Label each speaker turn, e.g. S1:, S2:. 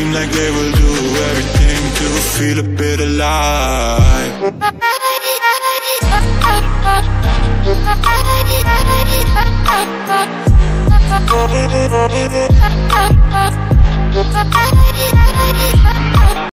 S1: seem like they will do everything to feel a bit alive.